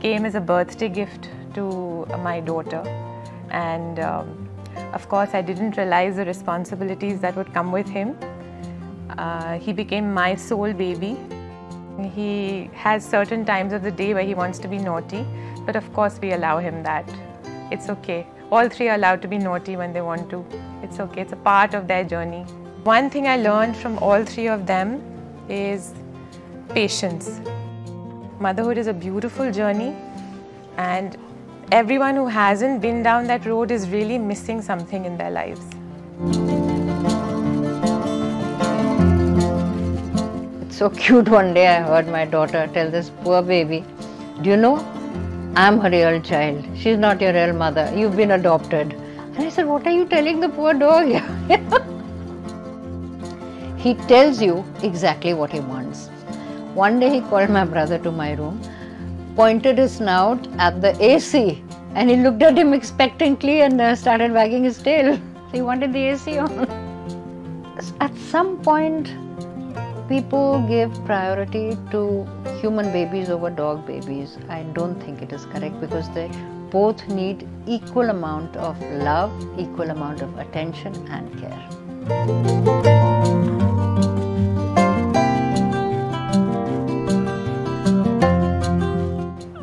came as a birthday gift to my daughter, and um, of course, I didn't realize the responsibilities that would come with him. Uh, he became my sole baby. He has certain times of the day where he wants to be naughty, but of course, we allow him that. It's okay. All three are allowed to be naughty when they want to. It's okay, it's a part of their journey. One thing I learned from all three of them is patience. Motherhood is a beautiful journey, and everyone who hasn't been down that road is really missing something in their lives. It's so cute. One day I heard my daughter tell this poor baby, Do you know, I'm her real child. She's not your real mother. You've been adopted. And I said, What are you telling the poor dog? he tells you exactly what he wants. One day he called my brother to my room pointed his snout at the AC and he looked at him expectantly and uh, started wagging his tail. He wanted the AC on. At some point, people give priority to human babies over dog babies. I don't think it is correct because they both need equal amount of love, equal amount of attention and care.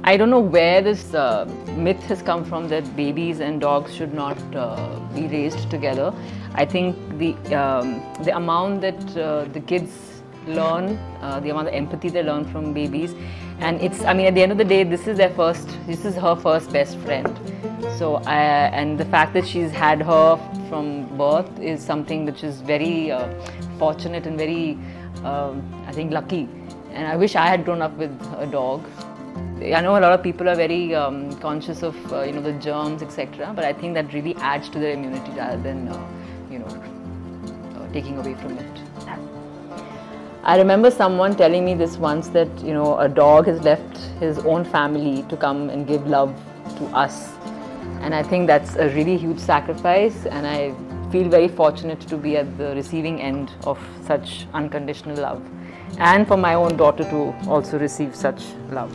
I don't know where this uh, myth has come from that babies and dogs should not uh, be raised together. I think the um, the amount that uh, the kids learn, uh, the amount of empathy they learn from babies, and it's I mean at the end of the day, this is their first, this is her first best friend. So I, and the fact that she's had her from birth is something which is very uh, fortunate and very um, I think lucky. And I wish I had grown up with a dog. I know a lot of people are very um, conscious of uh, you know the germs etc. But I think that really adds to their immunity rather than uh, you know uh, taking away from it. I remember someone telling me this once that you know a dog has left his own family to come and give love to us, and I think that's a really huge sacrifice. And I feel very fortunate to be at the receiving end of such unconditional love, and for my own daughter to also receive such love.